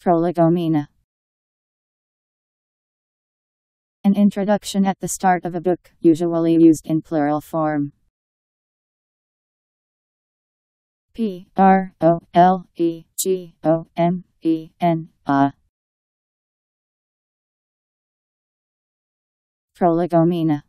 Prolegomena. An introduction at the start of a book, usually used in plural form. P R O L E G O M E N A. Prolegomena.